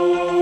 Oh.